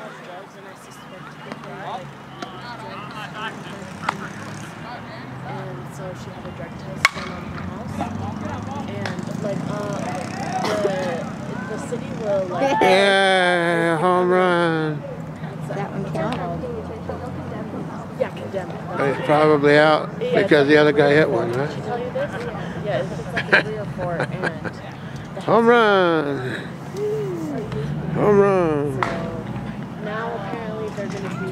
and I suspected that they like and so she had a drug test done on her house, and like uh, the the city will like Yeah, home run. that one? Yeah, condemn it. It's probably out because the other guy hit one, right? tell you this? Yeah, it's like a three or four, and Home run. Home run going to be.